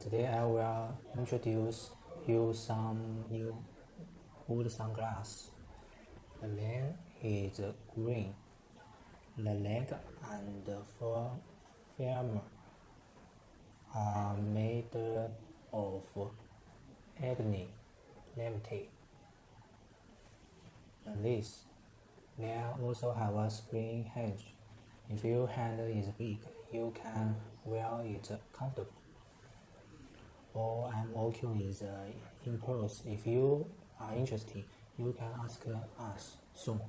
Today I will introduce you some new wood sunglasses. The lens is green. The leg and the frame are made of ebony limited. This they also have a spring hinge. If your hand is big, you can wear it comfortably. Or MOQ is uh, in If you are interested, you can ask us soon.